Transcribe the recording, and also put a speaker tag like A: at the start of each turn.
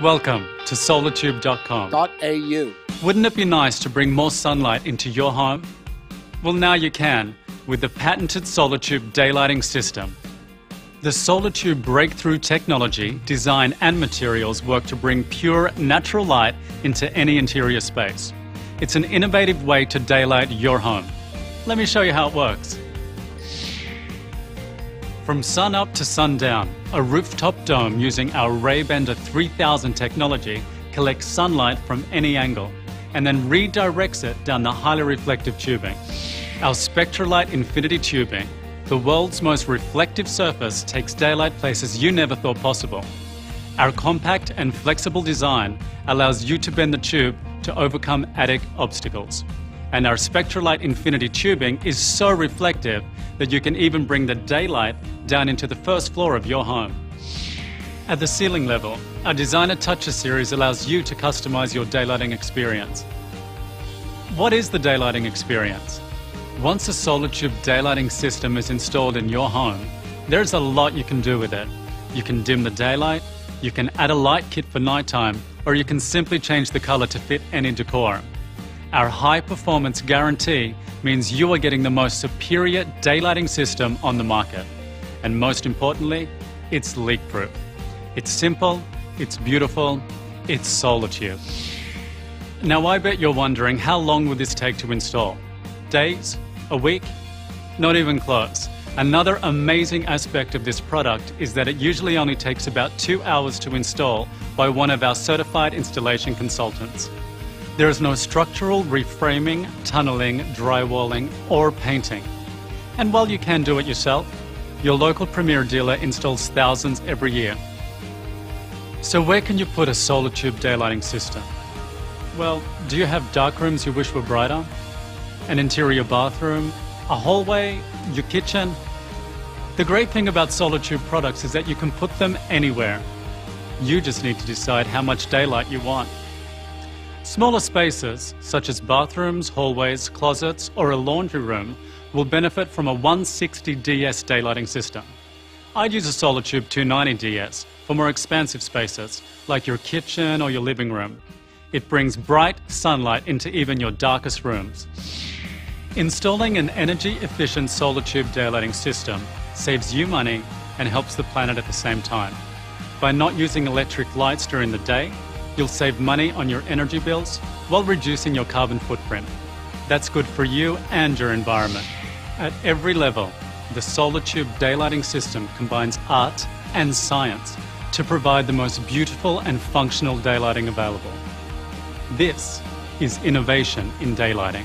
A: Welcome to
B: solatube.com.au.
A: Wouldn't it be nice to bring more sunlight into your home? Well, now you can with the patented Solatube daylighting system. The Solatube breakthrough technology, design, and materials work to bring pure, natural light into any interior space. It's an innovative way to daylight your home. Let me show you how it works. From sun up to sundown, a rooftop dome using our Raybender 3000 technology collects sunlight from any angle and then redirects it down the highly reflective tubing. Our Spectralight Infinity tubing, the world's most reflective surface, takes daylight places you never thought possible. Our compact and flexible design allows you to bend the tube to overcome attic obstacles. And our Spectralight Infinity tubing is so reflective that you can even bring the daylight down into the first floor of your home. At the ceiling level, our Designer Touches series allows you to customize your daylighting experience. What is the daylighting experience? Once a Solatube daylighting system is installed in your home, there's a lot you can do with it. You can dim the daylight, you can add a light kit for nighttime, or you can simply change the color to fit any decor. Our high performance guarantee means you are getting the most superior daylighting system on the market. And most importantly, it's leak proof. It's simple, it's beautiful, it's Solatube. Now, I bet you're wondering how long would this take to install? Days? A week? Not even close. Another amazing aspect of this product is that it usually only takes about two hours to install by one of our certified installation consultants. There is no structural reframing, tunneling, drywalling, or painting. And while you can do it yourself, your local Premier dealer installs thousands every year. So where can you put a Solatube daylighting system? Well, do you have dark rooms you wish were brighter? An interior bathroom? A hallway? Your kitchen? The great thing about Solatube products is that you can put them anywhere. You just need to decide how much daylight you want. Smaller spaces, such as bathrooms, hallways, closets, or a laundry room, will benefit from a 160DS daylighting system. I'd use a Solatube 290DS for more expansive spaces, like your kitchen or your living room. It brings bright sunlight into even your darkest rooms. Installing an energy-efficient Solatube daylighting system saves you money and helps the planet at the same time. By not using electric lights during the day, you'll save money on your energy bills while reducing your carbon footprint. That's good for you and your environment. At every level, the Solatube daylighting system combines art and science to provide the most beautiful and functional daylighting available. This is innovation in daylighting.